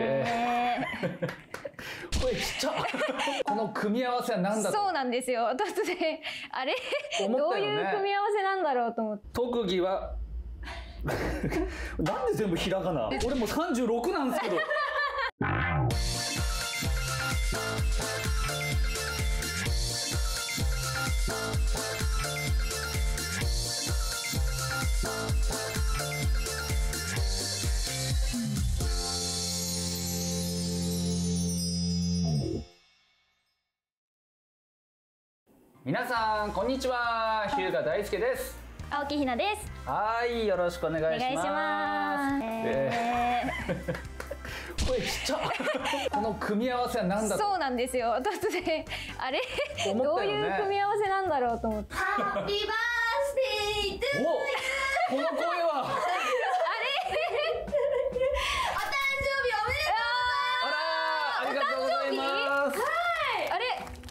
え これちっちゃこの組み合わせは何だと。そうなんですよ。突然あれ、どういう組み合わせなんだろうと思って。特技は。なんで全部ひらがな？俺もう36なんですけど皆さんこんにちは。日向大輔です。青木ひなです。はいよろしくお願いします。お願いします、え これちっちゃこの組み合わせは何ーだと？そうなんですよ。突然あれ、どういう組み合わせなんだろうと思って。ハッピーバースデートゥーおこの声は。お誕生日おめでとあらありがとうございます。あれ？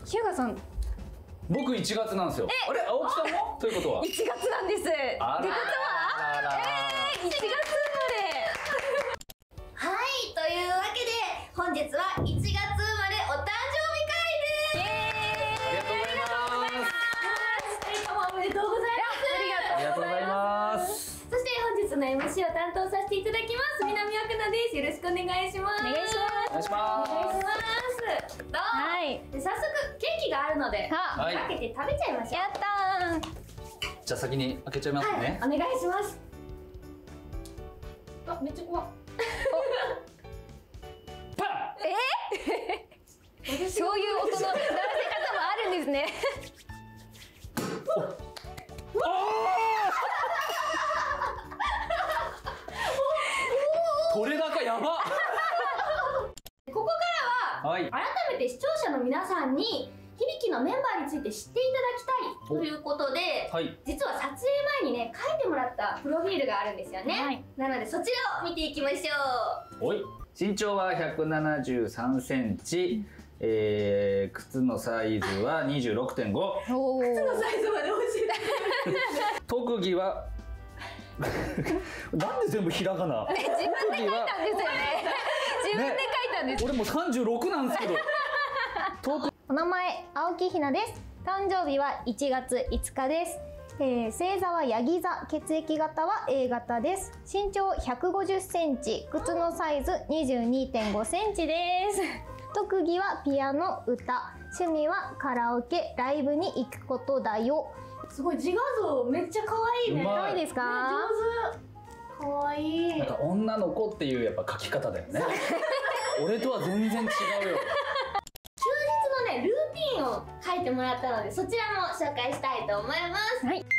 日向さん1僕1月なんですよ。あれ？青木さんも？ということは？月なんです。ってことはえー、1月生まれ。うはいというわけで本日は1月生まれお誕生日会です。ありがとうございます。おめでとうございます。ありがとうございます。そして本日の MC を担当させていただきます。南奥菜です。よろしくお願いします。お願いしまお願いします。どうはいで早速ケがあるのでははい。かけて食べちゃいましょう。やったじゃあ先に開けちゃいますはい、ねお願いします。あめっちゃ怖い。パそういう音の鳴らせ方もあるんですね。ン取れ高やば。ここからははい。改めて視聴者の皆さんに響きのメンバーについて知っていただきたいということではい。実は撮影前にね書いてもらったプロフィールがあるんですよね、はい。なのでそちらを見ていきましょおい。身長は173センチ、えー、靴のサイズは26.5おおうサイズまで教えて特技は？なんで全部ひらがな？自分で書いたんですよね。自分で書いたんです、俺もう36なんですけど。特お名前青木ひなです。誕生日は1月5日です、えー、星座はヤギ座血液型は A 型です。身長150センチ靴のサイズ22.5センチです。特技はピアノ歌。趣味はカラオケ。ライブに行くことだよ。すごい自画像めっちゃ可愛いね。可愛いですか？ね上手。可愛い。なんか女の子っていうやっぱ書き方だよね。俺とは全然違うよてもらったのでそちらも紹介したいと思います。はい。